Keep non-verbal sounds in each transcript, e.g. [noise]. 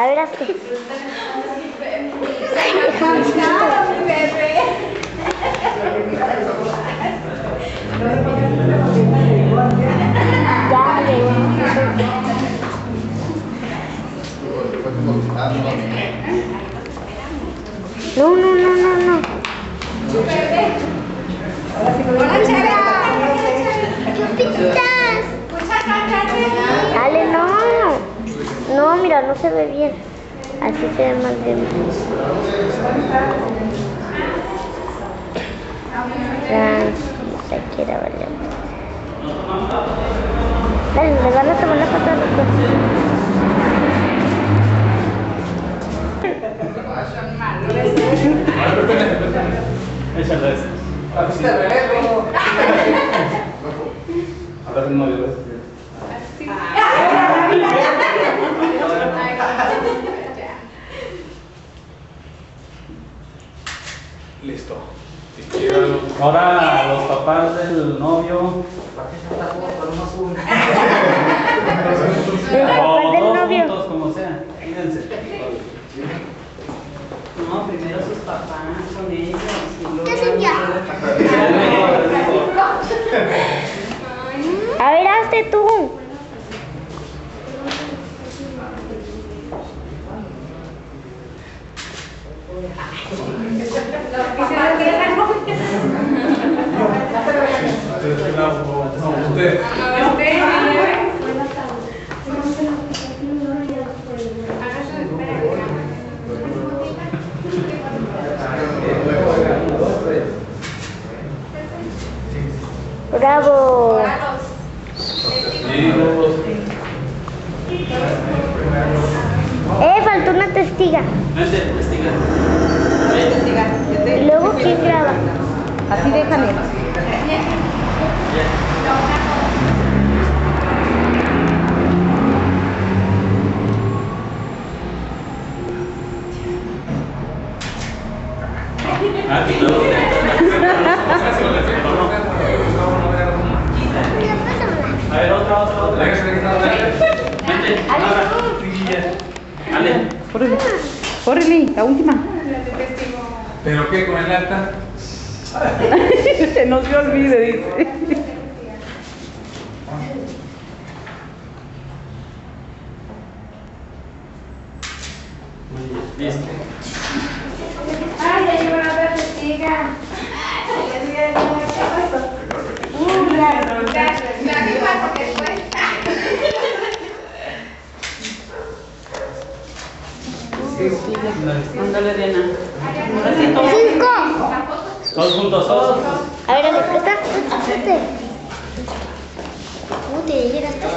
A [laughs] se ve bien. Así se ve más bien. Tranquilo, se quiere valer. Dale, le van a tomar la foto dos. Échale ese. A ver, no, [laughs] Listo. Ahora los papás del novio. El O [laughs] papá del dos novio. juntos, como sea. Fíjense. No, primero sus papás con ellos y luego ¿Qué. A ver, hazte tú. Usted. Bravo. Amigos. Eh, faltó una testiga. Vente, investiga. Y luego, ¿quién graba? Así déjame. Ah, quítalo. [laughs] A ver, otra, otra, otra. Vente. Órale. Órale, la última. ¿Pero qué? ¿Con el alta? [laughs] Se nos se olvide, dice. Listo. Ay, ya llegó la otra testiga. Uh, la, la, la misma porque después. Ándale, Diana. Cinco. Todos juntos, todos. A ver, Ale, presta. Hazte. ¿Cómo te llegaste a.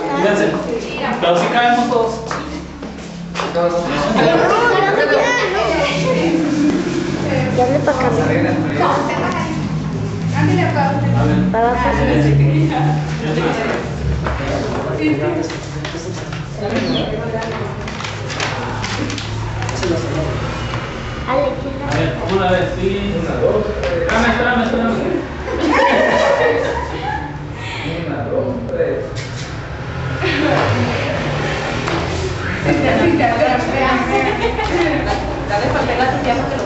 Pero sí caemos todos. Ya, para acá. Para abajo. Ale, ¿quién A ver, una vez, sí. Una, dos, tres. Espérame, espérame, espérame. Dale papel a tu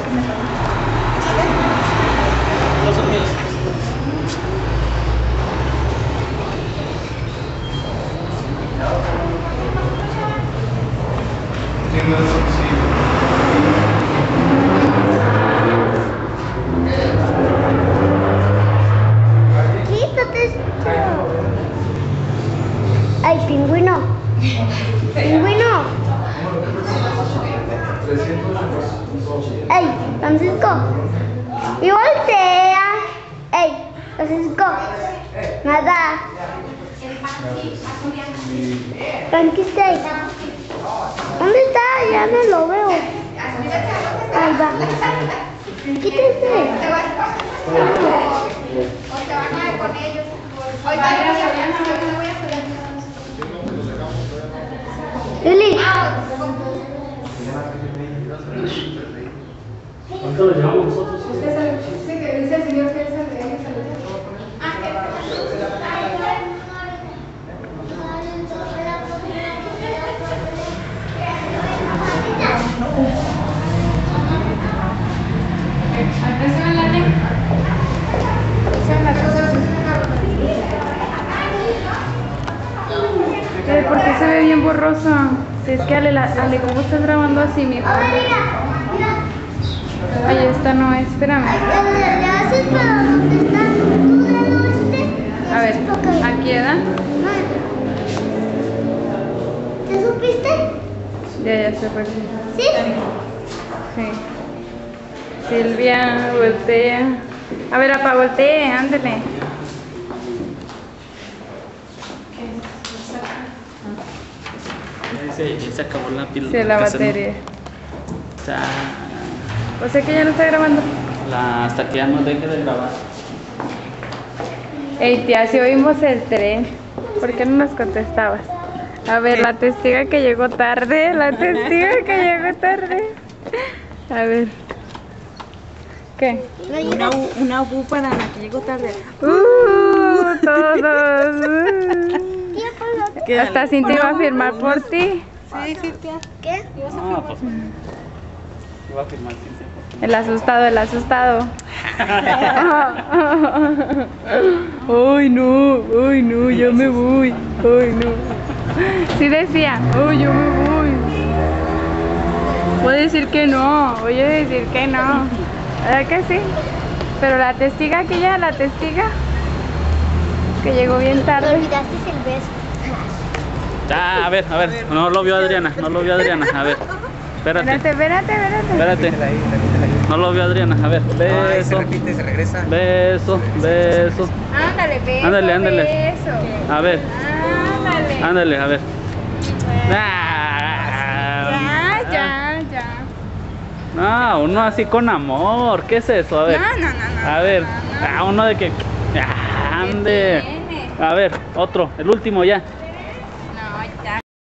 pingüino. Pingüino. Ey, Francisco. Y voltea. Ey, Francisco. Nada. Frankenstein. ¿Dónde está? Ya no lo veo. Ahí va. Quítese. O te van a ir con ellos. Hoy también voy a ¿Cuánto lo nosotros? Sí, que dice el Señor que se ve bien borrosa. Es que Ale, Ale, ¿cómo estás grabando así, no espérame. Haces para donde está dedo este. A ver, aquí ¿verdad? ¿Te supiste? Ya, ya se fue. Sí. Sí. Silvia, voltea. A ver, apa, voltee, ándale. Se, se acabó la pila. Sí, la no. batería. Ya, O sea que ya no está grabando. la- hasta que ya no deje de grabar. Ey, tía, si oímos el tren, ¿por qué no nos contestabas? A ver, la testiga que llegó tarde, la testiga que llegó tarde. A ver. ¿Qué? Una, U- una U para la que llegó tarde. Uh, todos. Hasta Cintia iba a firmar por ti. Sí, tía. ¿Qué? No, pues. Iba a firmar ser. El asustado, el asustado. [laughs] Ay, no, ay, no, ya me voy. Ay, no. Sí decía, ay, yo me voy. Voy a decir que no, voy a decir que no. ¿Verdad que sí? Pero la testiga que ya, la testiga, que llegó bien Te tarde. olvidaste el beso. Ya, a ver, a ver. No lo vio Adriana, no lo vio Adriana. A ver. Espérate, Espérate, espérate, espérate. espérate. No lo vio Adriana. A ver, beso, repite, se regresa. beso, beso. Ándale, beso, Ándale, ándale. beso. A ver, Ándale. ándale, a ver. Ah. Ya, ya, ya. No, uno así con amor. ¿Qué es eso? A ver. No, no, no, no. A ver, ah, uno de que. Ah, ande. A ver, otro, el último ya.